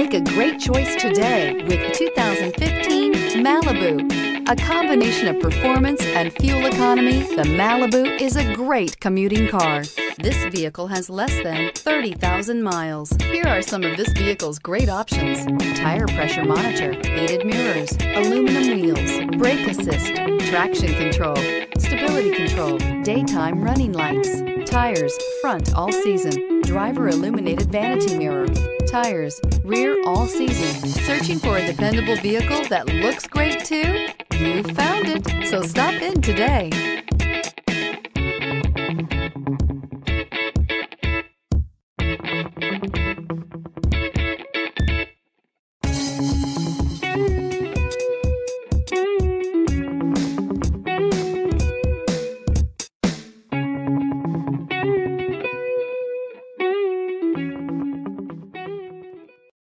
Make a great choice today with 2015 Malibu. A combination of performance and fuel economy, the Malibu is a great commuting car. This vehicle has less than 30,000 miles. Here are some of this vehicle's great options. Tire pressure monitor, heated mirrors, aluminum wheels, brake assist, traction control, stability control, daytime running lights, tires, front all season, driver illuminated vanity mirror, tires, rear all season. Searching for a dependable vehicle that looks great too? You found it, so stop in today.